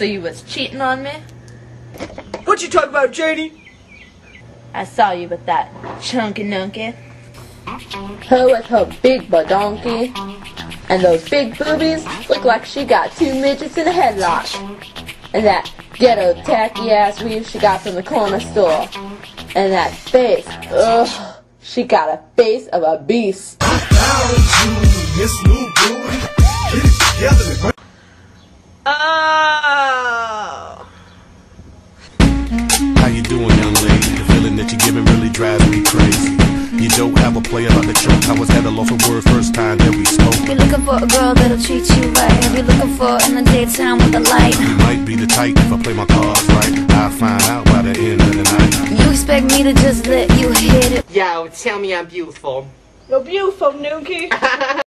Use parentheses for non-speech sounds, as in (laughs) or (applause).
So you was cheating on me? What you talk about, Janie? I saw you with that chunky nunky. Her with her big badonkey. And those big boobies look like she got two midgets in a headlock. And that ghetto tacky ass weave she got from the corner store. And that face, ugh, she got a face of a beast. You're giving really drives me crazy. You don't have a player like the choke. I was at a loss of words first time that we spoke. You're looking for a girl that'll treat you right. You're looking for in the daytime with the light. You might be the type if I play my cards right. I'll find out by the end of the night. You expect me to just let you hit it. Yo, tell me I'm beautiful. You're beautiful, Nuki. (laughs)